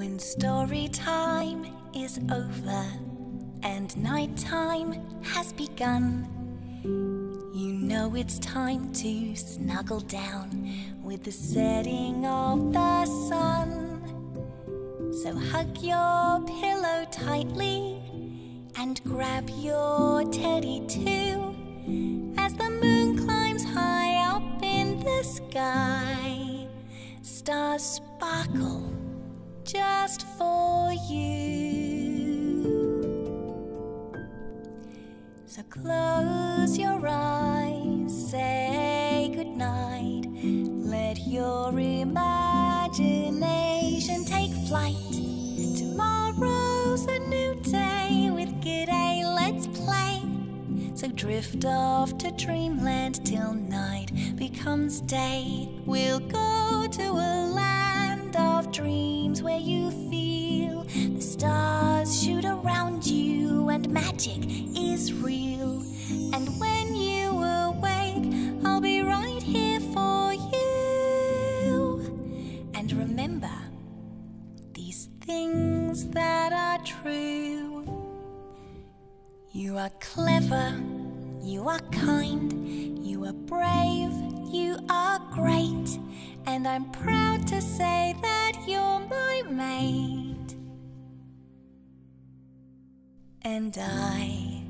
When story time is over and night time has begun, you know it's time to snuggle down with the setting of the sun. So hug your pillow tightly and grab your teddy too as the moon climbs high up in the sky. Stars sparkle just for you. So close your eyes, say goodnight. Let your imagination take flight. Tomorrow's a new day with G'day, let's play. So drift off to dreamland till night becomes day. We'll go to a land of dreams where you feel the stars shoot around you and magic is real. And when you awake, I'll be right here for you. And remember these things that are true. You are clever, you are kind, you are brave, you are great, and I'm proud to say that you're my mate. And I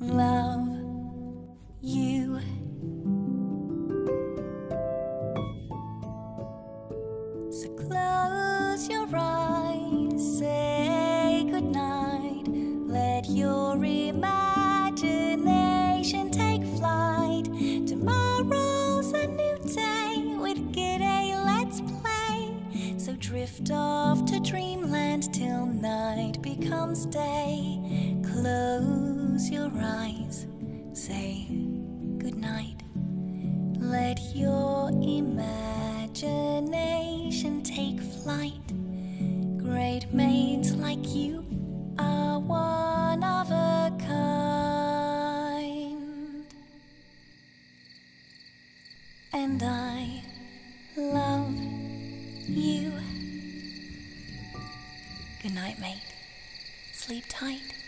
love drift off to dreamland till night becomes day. Close your eyes, say goodnight. Let your imagination take flight. Great mates like you are one of a kind. And I love you. Good night, mate. Sleep tight.